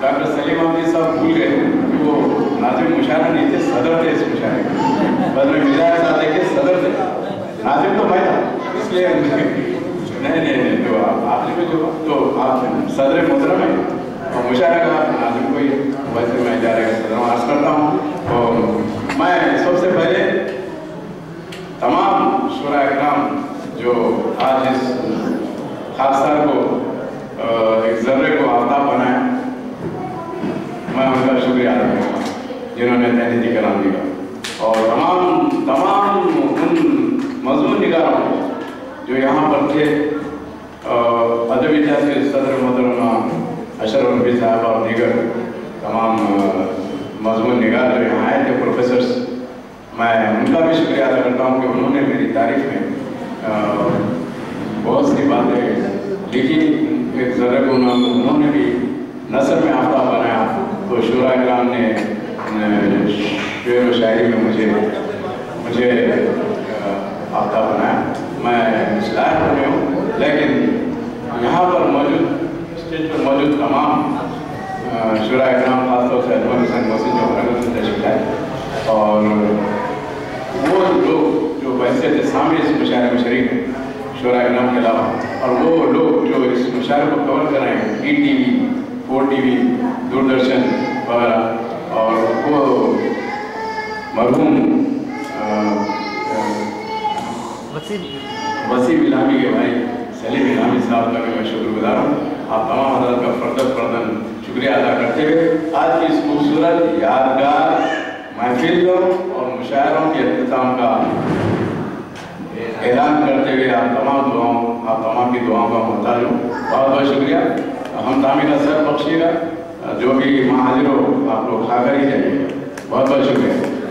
Doctor سلیم آمدی صاحب بھول گئے کہ وہ ناظم مشاہرہ نہیں تھے، صدر تھے اس مشاعرے بدر بعد میں ملا ایسا تھے صدر تھے۔ ناظم تو بھائی تھا، اس لیے نہیں نہیں نہیں جو آپ نے جو تو آپ صدر محترم ہے اور مشاہرہ کا ناظم کوئی ویسے میں جا رہے ہیں، صدر عرض کرتا ہوں۔ میں سب سے پہلے تمام شعراء اکرام جو آج اس خاص کو کا شکریہ ادا ہوں۔ جنہوں نے تحریری کرام لکھا اور تمام تمام ان مضمون نگاروں کو جو یہاں پر تھے ادب اجلاس کے صدر محترمہ اشرف نبی صاحب اور دیگر تمام مضمون نگار جو یہاں آئے تھے پروفیسرس میں ان کا بھی شکریہ ادا کرتا ہوں کہ انہوں نے میری تعریف میں بہت سی باتیں لکھی۔ ایک ذرہ کو انہوں نے بھی نثر میں آفتہ تو شعرا اکرام نے شعر و شاعری میں مجھے مجھے آتا بنایا۔ میں اس لائق میں ہوں، لیکن یہاں پر موجود، اسٹیج پر موجود تمام شعرا اکرام خاص طور سے اجمل حسین محسن جو حرکت میں تشکیل ہے اور وہ لوگ جو بحثیت سامنے اس مشاعرے میں شریک ہیں شعرا اکرام کے علاوہ، اور وہ لوگ جو اس مشاعرے کو کور کر رہے ہیں، E T V four T V, Doordarshan Waseem Waseem کے بھائی، سلیم الامی صاحب کا بھی میں شکر گزار ہوں۔ آپ تمام حضرت کا فردت فردن شکریہ ادا کرتے ہوئے۔ آج کی اس خوبصورت یادگار محفلوں اور مشاعروں کے اختتام کا اعلان کرتے ہوئے آپ تمام دعاؤں، آپ تمام کی دعاؤں کا محتاج ہوں۔ بہت بہت شکریہ۔ ہم تعمیر سر بخشیے گا۔ جو بھی وہاں حاضر ہو آپ لوگ کھا کر ہی جائیں گے بہت بہت شکریہ۔